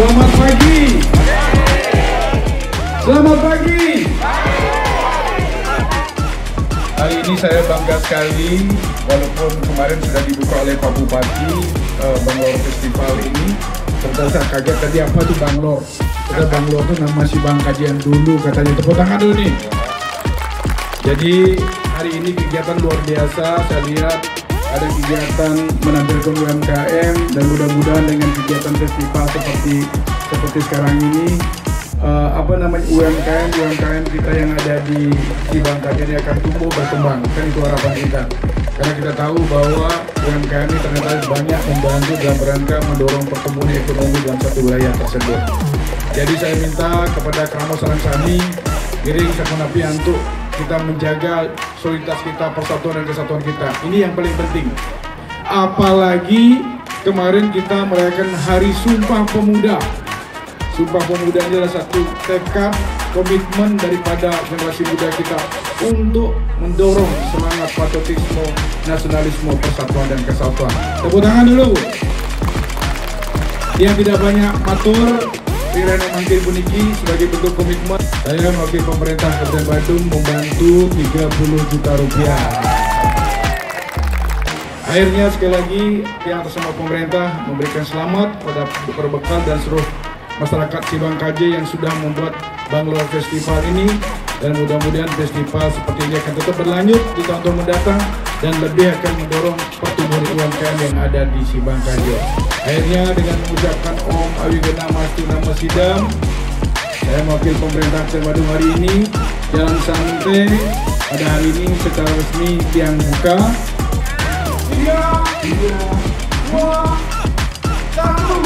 Selamat pagi. Selamat pagi. Hari ini saya bangga sekali, walaupun kemarin sudah dibuka oleh Pak Bupati eh, uh, Banglor Festival ini. Ternyata kaget tadi apa tuh Banglor? Karena Banglor itu nama si Bang Kajian dulu, katanya tepuk tangan dulu nih. Jadi hari ini kegiatan luar biasa, saya lihat ada kegiatan menampilkan UMKM dan mudah-mudahan dengan kegiatan festival seperti seperti sekarang ini uh, apa namanya UMKM UMKM kita yang ada di di ini akan tumbuh berkembang. Kan itu harapan kita. Karena kita tahu bahwa UMKM ini ternyata banyak membantu dalam rangka mendorong pertumbuhan ekonomi dalam satu wilayah tersebut. Jadi saya minta kepada Kramo Saransani Giring Sakunapi untuk kita menjaga soliditas kita, persatuan dan kesatuan kita. Ini yang paling penting. Apalagi kemarin kita merayakan Hari Sumpah Pemuda. Sumpah Pemuda ini adalah satu tekad komitmen daripada generasi muda kita untuk mendorong semangat patriotisme, nasionalisme, persatuan dan kesatuan. Tepuk tangan dulu. Yang tidak banyak matur, Pirana Mangkir Puniki sebagai bentuk komitmen saya mewakili pemerintah Kabupaten Bandung membantu 30 juta rupiah. Akhirnya sekali lagi yang atas nama pemerintah memberikan selamat pada berbekal dan seluruh masyarakat Sibang KJ yang sudah membuat Banglor Festival ini dan mudah-mudahan festival seperti ini akan tetap berlanjut di tahun-tahun mendatang dan lebih akan mendorong pertumbuhan UMKM yang ada di Sibang KJ. Akhirnya dengan mengucapkan Om Awigena Mastu Nama Sidam saya mewakili pemerintah Bandung hari ini. Jalan Santai pada hari ini secara resmi tiang buka satu,